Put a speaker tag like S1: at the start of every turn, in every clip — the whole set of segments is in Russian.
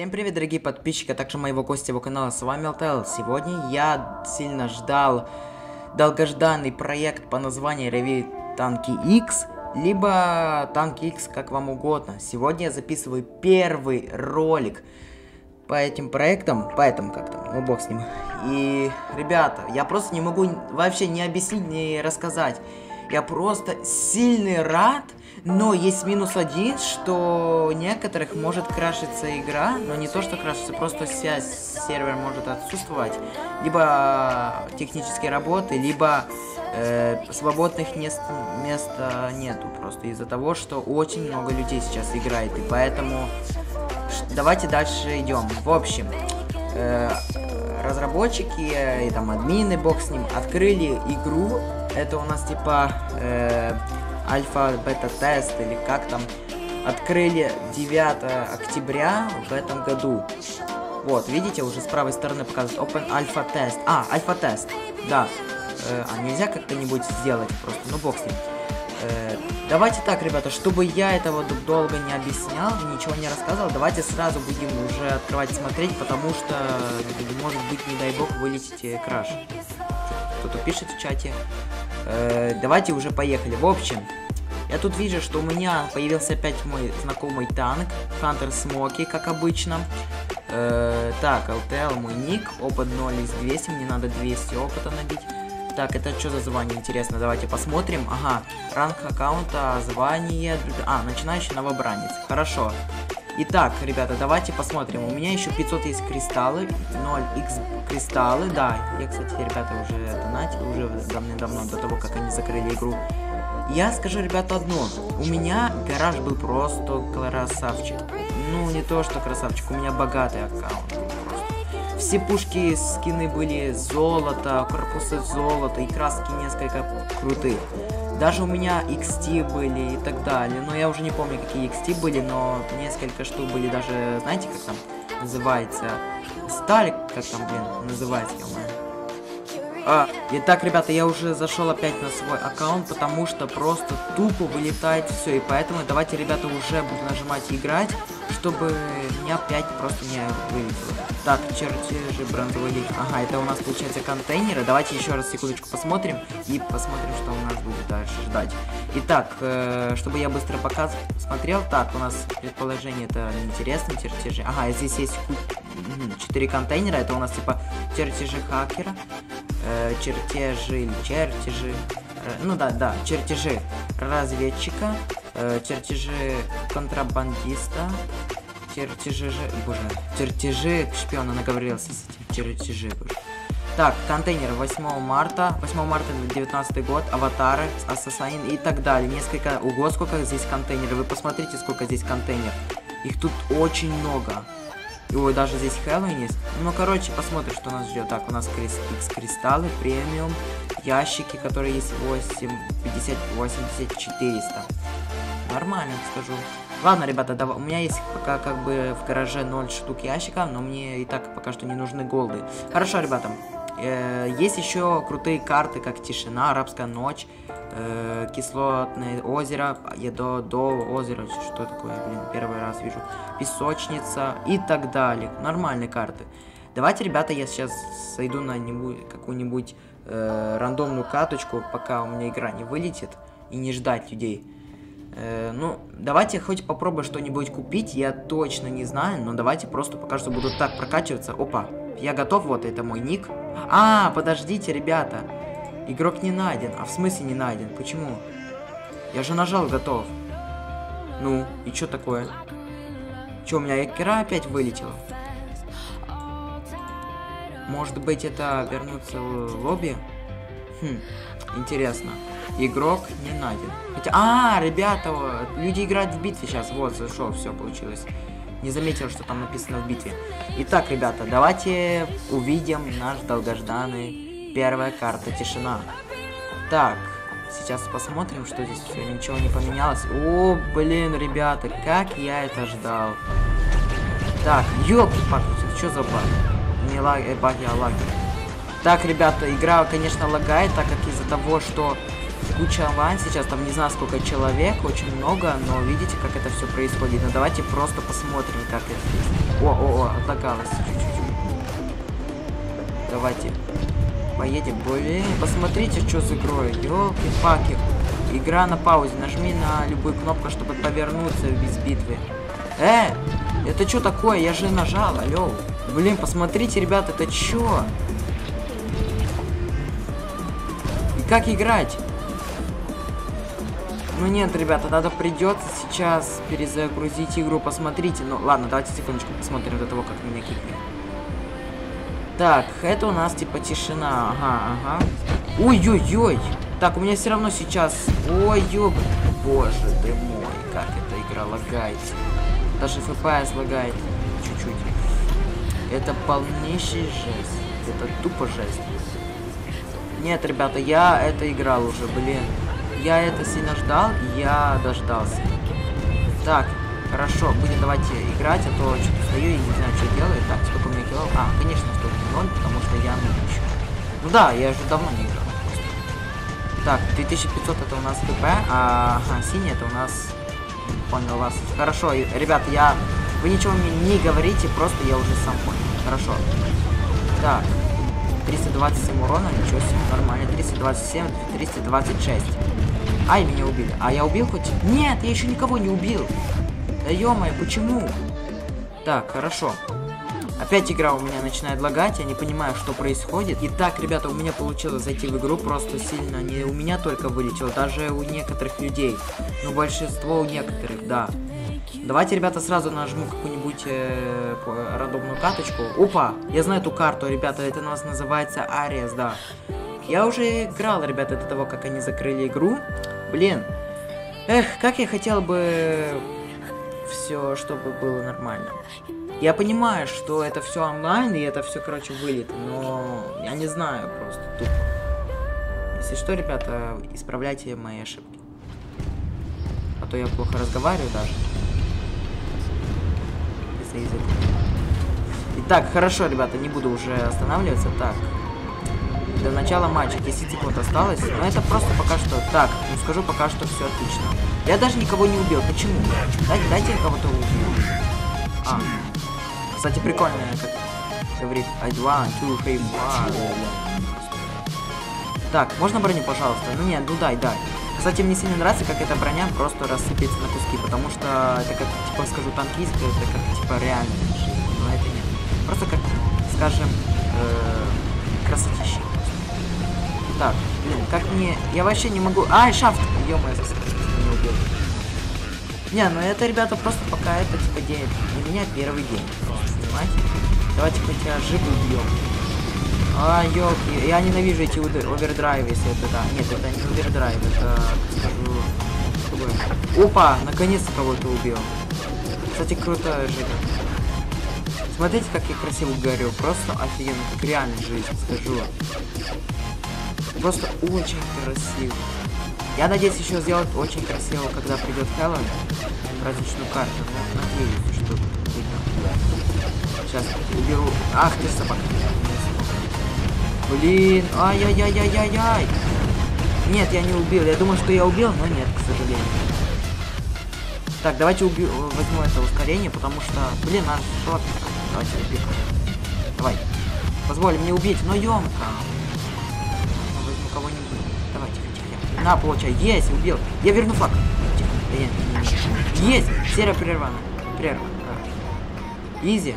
S1: Всем привет, дорогие подписчики, а также моего гостя канала, с вами ЛТЛ. Сегодня я сильно ждал долгожданный проект по названию Реви Танки X, либо Танки X, как вам угодно. Сегодня я записываю первый ролик по этим проектам, по этому как там, ну бог с ним. И, ребята, я просто не могу вообще не объяснить, не рассказать. Я просто сильный рад, но есть минус один, что некоторых может крашиться игра, но не то, что крашится, просто связь сервер может отсутствовать. Либо технические работы, либо э, свободных мест, места нету просто из-за того, что очень много людей сейчас играет, и поэтому давайте дальше идем. В общем, э, разработчики и там админы, бог с ним, открыли игру это у нас типа э, альфа-бета-тест или как там. Открыли 9 октября в этом году. Вот, видите, уже с правой стороны показывает Open Alpha Test. А, Alpha Test, да. Э, а нельзя как-то-нибудь сделать просто, ну бог с ним. Э, давайте так, ребята, чтобы я этого долго не объяснял, ничего не рассказывал, давайте сразу будем уже открывать смотреть, потому что, может быть, не дай бог, вылетите краш. Кто-то пишет в чате. Э, давайте уже поехали. В общем, я тут вижу, что у меня появился опять мой знакомый танк. Хантер Смоки, как обычно. Э, так, LTL мой ник. Опыт 0 из 200. Мне надо 200 опыта набить. Так, это что за звание, интересно? Давайте посмотрим. Ага, ранг аккаунта, звание... А, начинающий новобранец. Хорошо. Итак, ребята, давайте посмотрим. У меня еще 500 есть кристаллы. 0x кристаллы. Да, я, кстати, ребята, уже донатил. Уже давным-давно, до того, как они закрыли игру. Я скажу, ребята, одно. У меня гараж был просто красавчик. Ну, не то, что красавчик. У меня богатый аккаунт. Все пушки, скины были золото, корпусы золота и краски несколько крутые. Даже у меня XT были и так далее. Но я уже не помню, какие XT были, но несколько штук были даже, знаете, как там называется? Сталь, как там, блин, называется, я а, итак, ребята, я уже зашел опять на свой аккаунт, потому что просто тупо вылетает все. И поэтому давайте, ребята, уже буду нажимать играть, чтобы меня опять просто не вылетело. Так, чертежи бронзовый лик. Ага, это у нас получается контейнеры. Давайте еще раз секундочку посмотрим и посмотрим, что у нас будет дальше ждать. Итак, э, чтобы я быстро показ смотрел. Так, у нас предположение это интересно, чертежи. Ага, здесь есть 4 контейнера. Это у нас типа чертежи хакера э, чертежи или чертежи, э, ну да, да, чертежи разведчика, э, чертежи контрабандиста, чертежи, боже, чертежи шпиона, наговорился с этим, чертежи, боже. Так, контейнер 8 марта, 8 марта 19 год, аватары, ассасин и так далее. Несколько, ого, сколько здесь контейнеров, вы посмотрите, сколько здесь контейнеров. Их тут очень много. Ой, даже здесь Хэллоуин есть. Ну, короче, посмотрим, что нас ждет. Так, у нас X кристаллы, премиум, ящики, которые есть 8, 50, 80, 400. Нормально, скажу. Ладно, ребята, давай. у меня есть пока как бы в гараже 0 штук ящиков, но мне и так пока что не нужны голды. Хорошо, ребята. Э, есть еще крутые карты, как Тишина, Арабская ночь, э, Кислотное озеро, Едо до озера, что такое, блин, первый раз вижу, Песочница и так далее. Нормальные карты. Давайте, ребята, я сейчас сойду на какую-нибудь э, рандомную каточку, пока у меня игра не вылетит, и не ждать людей. Э, ну, давайте хоть попробую что-нибудь купить, я точно не знаю, но давайте просто пока что буду так прокачиваться. Опа, я готов, вот это мой ник. А, подождите, ребята. Игрок не найден. А в смысле не найден? Почему? Я же нажал готов. Ну, и что такое? Че, у меня экера опять вылетела? Может быть, это вернуться в лобби? Хм, интересно. Игрок не найден. Хотя, а, ребята, люди играют в битве сейчас. Вот, зашел, все получилось. Не заметил, что там написано в битве. Итак, ребята, давайте увидим наш долгожданный первая карта тишина. Так, сейчас посмотрим, что здесь все, ничего не поменялось. О, блин, ребята, как я это ждал. Так, ёлки-палки, что за баг? Не лаги, э, баги, а лаги. Так, ребята, игра, конечно, лагает, так как из-за того, что куча онлайн сейчас, там не знаю сколько человек, очень много, но видите, как это все происходит. Ну давайте просто посмотрим, как это. О, о, о, отлагалось чуть-чуть. Давайте поедем. Блин, посмотрите, что с игрой. Елки-паки. Игра на паузе. Нажми на любую кнопку, чтобы повернуться без битвы. Э, это что такое? Я же нажал, алло. Блин, посмотрите, ребята, это что? И как играть? Ну нет, ребята, надо придется сейчас перезагрузить игру. Посмотрите. Ну ладно, давайте секундочку посмотрим до того, как меня кикнет. Так, это у нас типа тишина. Ага, ага. Ой-ой-ой. Так, у меня все равно сейчас... Ой-ой, боже ты мой, как эта игра лагает. Даже FPS лагает чуть-чуть. Это полнейший жесть. Это тупо жесть. Нет, ребята, я это играл уже, блин. Я это сильно ждал, я дождался. Так, хорошо, будем давайте играть, а то что-то стою и не знаю, что делаю. Так, сколько у меня кило? А, конечно, сколько 0, потому что я еще. Ну да, я уже давно не играл. Так, 2500 это у нас ХП, а ага, синий это у нас... Понял вас. Хорошо, ребята, я... Вы ничего мне не говорите, просто я уже сам понял. Хорошо. Так. 327 урона, ничего себе, нормально. 327, 326. Ай, меня убили. А я убил хоть? Нет, я еще никого не убил. Да ё почему? Так, хорошо. Опять игра у меня начинает лагать, я не понимаю, что происходит. Итак, ребята, у меня получилось зайти в игру просто сильно. Не у меня только вылетело, даже у некоторых людей. Но большинство у некоторых, да. Давайте, ребята, сразу нажму какую-нибудь э, рандомную карточку. Опа! Я знаю эту карту, ребята, это у нас называется Ариас, да. Я уже играл, ребята, до того, как они закрыли игру. Блин. Эх, как я хотел бы все, чтобы было нормально. Я понимаю, что это все онлайн, и это все, короче, вылет, но я не знаю просто, тупо. Если что, ребята, исправляйте мои ошибки. А то я плохо разговариваю даже. Если язык. Итак, хорошо, ребята, не буду уже останавливаться. Так. До начала матча 10 секунд осталось. Но это просто пока что... Так, ну скажу пока что все отлично. Я даже никого не убил. Почему? Дайте, дайте я кого-то убью. А, кстати, прикольно, как говорит I want to have Так, можно броню, пожалуйста? Ну нет, ну дай, дай. Кстати, мне сильно нравится, как эта броня просто рассыпется на куски, потому что это как, типа, скажу, танкист, это как, типа, реально но это нет. Просто как, скажем, э, красотища. Так, блин, как мне... Я вообще не могу... Ай, шафт! Ё-моё, не убил. Не, ну это, ребята, просто пока это, типа, день. Для меня первый день понимаете? Давайте хоть я жигу убьем. А, ёлки, я ненавижу эти овердрайвы, если это да. Нет, это не овердрайв, это. Опа, наконец-то кого-то убил. Кстати, круто жига. Смотрите, как я красиво горю. Просто офигенно, как реально жизнь, скажу. Просто очень красиво. Я надеюсь еще сделать очень красиво, когда придет Хэллоуин. Праздничную карту. Но надеюсь, что Сейчас уберу. Ах ты собака. Блин, ай-яй-яй-яй-яй-яй. Нет, я не убил. Я думаю, что я убил, но нет, к сожалению. Так, давайте уби возьму это ускорение, потому что, блин, наш. Давайте убьем. Давай. Позволь мне убить, но емко. На, получай. Есть, убил. Я верну флаг. Есть. Серия прервана. Прервана. Изи.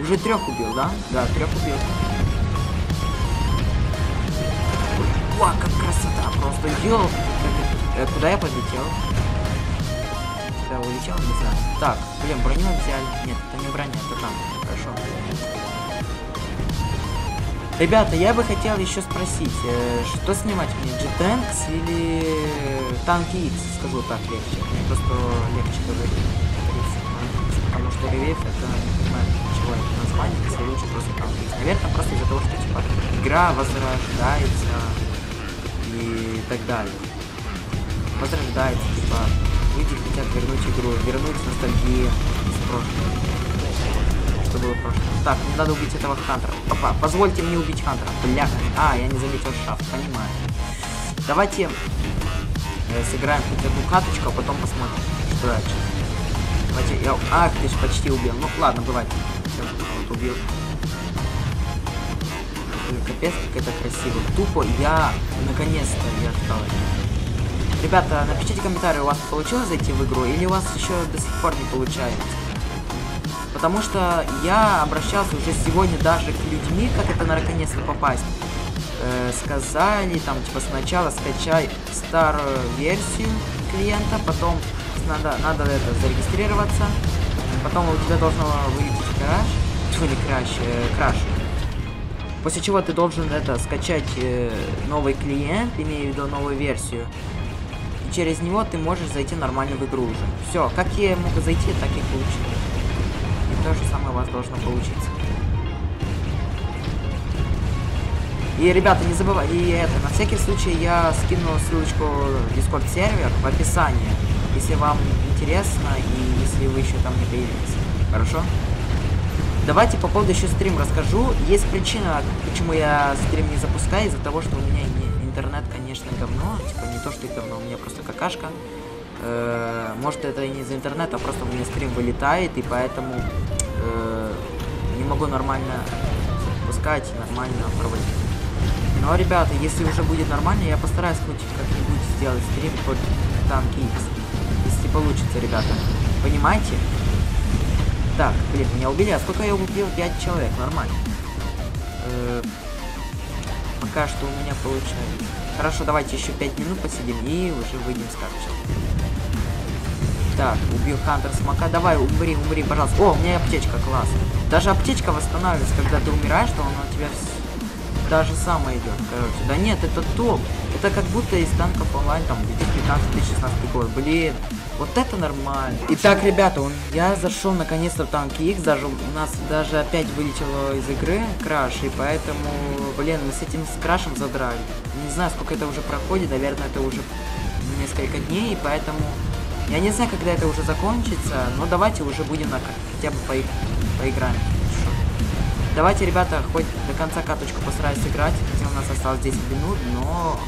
S1: Уже трех убил, да? Да, трех убил. О, как красота просто, ел. Э, куда я полетел? Куда улетел, не знаю. Так, блин, броню взяли. Нет, это не броня, это там. Хорошо. Ребята, я бы хотел еще спросить, э, что снимать мне, G-Tanks или Танки X, скажу так легче. Мне просто легче говорить. Потому что ревейв это название, если лучше просто там. Наверное, просто из-за того, что типа игра возрождается и так далее. Возрождается, типа, люди хотят вернуть игру, вернуть ностальгию из прошлого. Что было прошлое. Так, мне надо убить этого Хантера. Папа, позвольте мне убить Хантера. Бляха. А, я не заметил шафт, понимаю. Давайте э, сыграем хоть одну каточку, а потом посмотрим, что дальше. Давайте, я... Ах, ты ж почти убил. Ну, ладно, бывает. Все, вот убил. Капец, как это красиво. Тупо я, наконец-то, я ждал Ребята, напишите комментарий, у вас получилось зайти в игру, или у вас еще до сих пор не получается. Потому что я обращался уже сегодня даже к людьми, как это наконец-то попасть. Э, сказали, там, типа, сначала скачай старую версию клиента, потом надо, надо это, зарегистрироваться, потом у тебя должно вылететь краш, тьфу, не краш, э, краш. После чего ты должен это скачать э, новый клиент, имею в виду новую версию. И через него ты можешь зайти нормально в игру уже. Все, как я мог зайти, так и получилось то же самое у вас должно получиться. И, ребята, не забывайте, и это, на всякий случай я скину ссылочку Discord сервер в описании, если вам интересно и если вы еще там не появились. Хорошо? Давайте по поводу еще стрим расскажу. Есть причина, почему я стрим не запускаю, из-за того, что у меня не, интернет, конечно, говно. Типа не то, что говно, у меня просто какашка. Э -э может это и не из-за интернета, а просто у меня стрим вылетает, и поэтому э, не могу нормально запускать, нормально проводить. Но, ребята, если уже будет нормально, я постараюсь хоть как-нибудь сделать стрим под танки X. Если получится, ребята. Понимаете? Так, блин, меня убили. А сколько я убил? 5 человек. Нормально. Э, пока что у меня получается. Хорошо, давайте еще 5 минут посидим и уже выйдем с карточки. Так, убил Хантер Смока. Давай, умри, умри, пожалуйста. О, у меня аптечка, класс. Даже аптечка восстанавливается, когда ты умираешь, то она у тебя даже самое идет, короче. Да нет, это топ. Это как будто из танков онлайн, там, 2015-2016 год. Блин, вот это нормально. Итак, ребята, он, я зашел наконец-то в танки X, даже у нас даже опять вылетело из игры краш, и поэтому, блин, мы с этим с крашем задрали. Не знаю, сколько это уже проходит, наверное, это уже несколько дней, и поэтому я не знаю, когда это уже закончится, но давайте уже будем на хотя бы по поиграем. Давайте, ребята, хоть до конца каточку постараюсь сыграть, хотя у нас осталось 10 минут, но...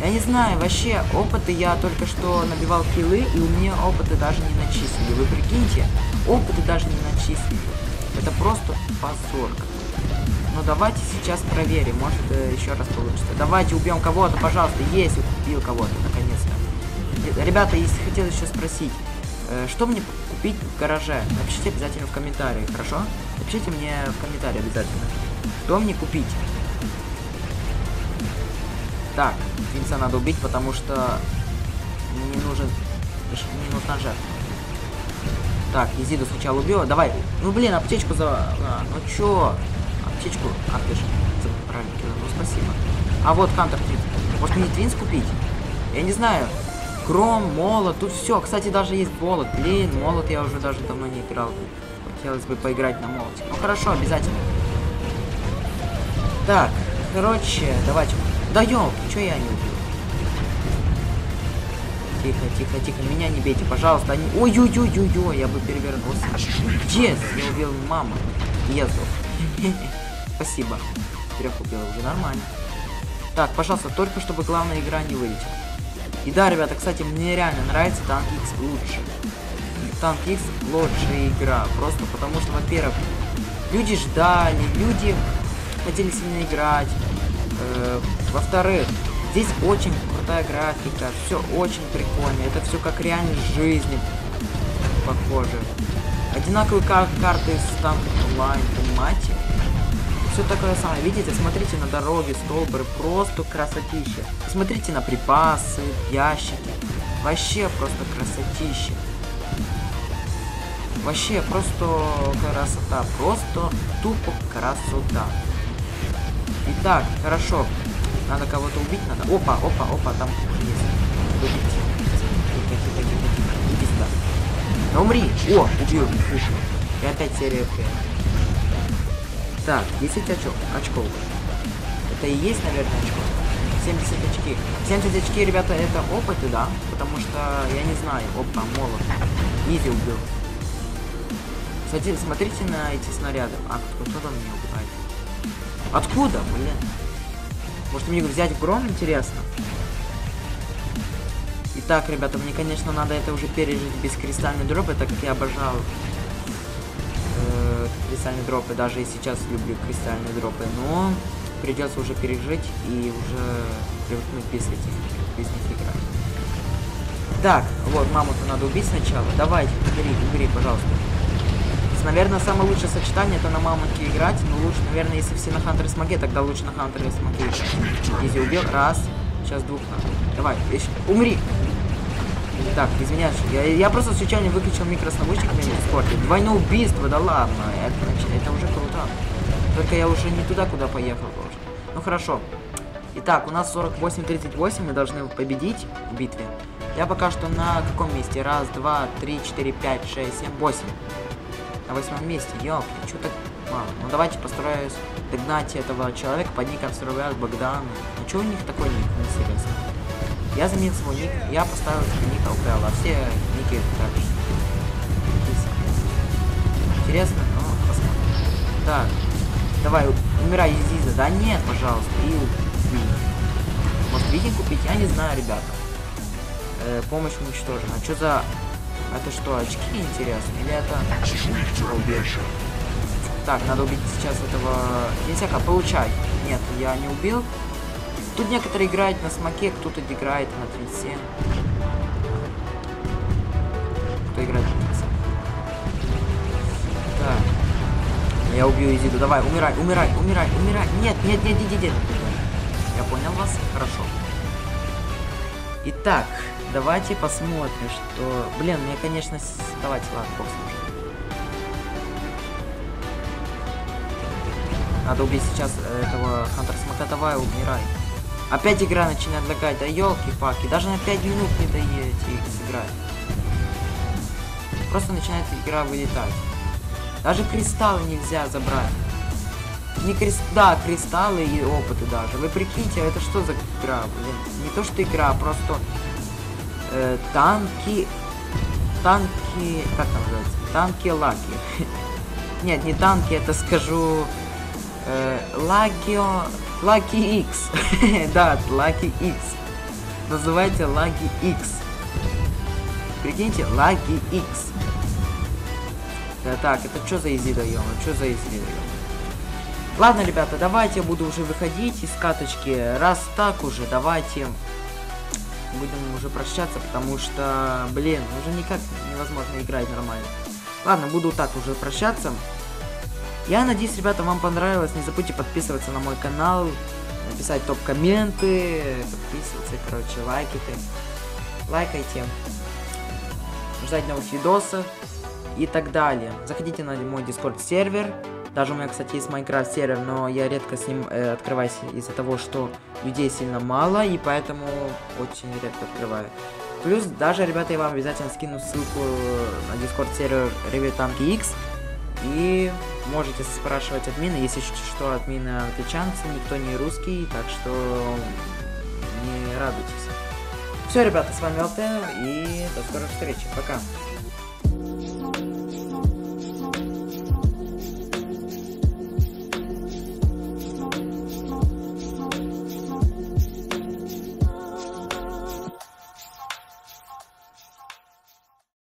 S1: Я не знаю, вообще, опыты я только что набивал килы, и у меня опыты даже не начислили. Вы прикиньте, опыты даже не начислили. Это просто позор Ну давайте сейчас проверим, может э, еще раз получится. Давайте убьем кого-то, пожалуйста. Есть, убил кого-то. Ребята, если хотел еще спросить, э, что мне купить в гараже? Напишите обязательно в комментарии, хорошо? Напишите мне в комментарии обязательно. Что мне купить? Так, Твинса надо убить, потому что мне нужен... Мне нужна жертва. Так, Изиду сначала убила. Давай. Ну, блин, аптечку за... А, ну чё? Аптечку... А, ты же... Правильно, ну спасибо. А вот Hunter Твинс. Может мне Твинс купить? Я не знаю. Гром, молот, тут все. Кстати, даже есть молот. Блин, молот я уже даже давно не играл. Хотелось бы поиграть на молоте. Ну хорошо, обязательно. Так, короче, давайте. Да ёлки, чё я не убил? Тихо, тихо, тихо, меня не бейте, пожалуйста. Они... Ой-ой-ой-ой-ой, я бы перевернулся. Yes, я убил маму. Сдох. Спасибо. Трех убил, уже нормально. Так, пожалуйста, только чтобы главная игра не вылетела. И да, ребята, кстати, мне реально нравится Танк X лучше. Танк X лучшая игра. Просто потому что, во-первых, люди ждали, люди хотели сильно играть. Э, Во-вторых, здесь очень крутая графика, все очень прикольно. Это все как реальность жизни похоже. Одинаковые кар карты из танков онлайн, понимаете? Все такое самое. Видите, смотрите на дороги, столбы, просто красотища. Смотрите на припасы, ящики. Вообще просто красотища. Вообще просто красота. Просто тупо красота. Итак, хорошо. Надо кого-то убить надо. Опа, опа, опа, там есть. Убить. Иди сюда. Да умри! О, убил. И опять серия так, 10 очков. очков. Это и есть, наверное, очко. 70 очки. 70 очки, ребята, это опыты, да? Потому что, я не знаю, опа, молот. Изи убил. Кстати, смотрите на эти снаряды. А, кто там меня убивает? Откуда, блин? Может мне взять гром, интересно? Так, ребята, мне, конечно, надо это уже пережить без кристальной дропы, так как я обожал кристальные дропы, даже и сейчас люблю кристальные дропы, но придется уже пережить и уже привыкнуть без этих, без них играть. Так, вот, маму-то надо убить сначала. Давайте, убери, убери, пожалуйста. Наверное, самое лучшее сочетание это на мамонте играть, но лучше, наверное, если все на Хантере смоге, тогда лучше на Хантере смоге играть. Изи убил, раз, сейчас двух надо. Давай, еще, умри! Так, извиняюсь, я, я просто случайно выключил микро с наушниками в Дискорде. Двойное убийство, да ладно, это, это уже круто. Только я уже не туда, куда поехал уже. Ну хорошо. Итак, у нас 48-38, мы должны победить в битве. Я пока что на каком месте? Раз, два, три, четыре, пять, шесть, семь, восемь. На восьмом месте, ёлки, что так мало? Ну давайте постараюсь догнать этого человека под ником Сурвяк Богдан. А что у них такой ник, интересно? Я заменил свой ник, я поставил ник ЛПЛ, а все ники так Интересно, но посмотрим. Так, давай, умирай из Иза. Да нет, пожалуйста, и убей. Может, викинг купить? Я не знаю, ребята. Э, помощь уничтожена. А что за это что, очки интересно? Или это... Так, надо убить сейчас этого... Кинсяка, получай. Нет, я не убил. Тут некоторые играют на смоке, кто-то играет на 37. Кто играет на 37? Так. Я убью Изиду. Давай, умирай, умирай, умирай, умирай. Нет, нет, нет, нет, нет. Я понял вас? Хорошо. Итак, Давайте посмотрим, что... Блин, мне, конечно... Давайте, ладно, бог Надо убить сейчас э, этого Хантер Смока. Давай, умирай. Опять игра начинает лагать. Да елки-палки. Даже на 5 минут не даете их сыграть. Просто начинает игра вылетать. Даже кристаллы нельзя забрать. Не крест... Да, кристаллы и опыты даже. Вы прикиньте, это что за игра, блин? Не то, что игра, а просто э, танки... Танки... Как там называется? Танки Лаки. Нет, не танки, это скажу... Э, Лагио... Лаки X. да, Лаки X. Называйте Лаги X. Прикиньте, Лаги X. Да, так, это что за изи даем? Что за изи даем? Ладно, ребята, давайте я буду уже выходить из каточки. Раз так уже, давайте будем уже прощаться, потому что, блин, уже никак невозможно играть нормально. Ладно, буду так уже прощаться. Я надеюсь, ребята, вам понравилось. Не забудьте подписываться на мой канал, написать топ-комменты, подписываться, короче, лайкайте. Лайкайте. Ждать новых видосов и так далее. Заходите на мой Discord сервер. Даже у меня, кстати, есть Minecraft сервер, но я редко с ним э, открываюсь из-за того, что людей сильно мало, и поэтому очень редко открываю. Плюс, даже, ребята, я вам обязательно скину ссылку на Discord сервер Revive Tanki X. И можете спрашивать админа, если что, админы англичанцы, никто не русский, так что не радуйтесь. Все, ребята, с вами ЛТ, и до скорых встреч. Пока.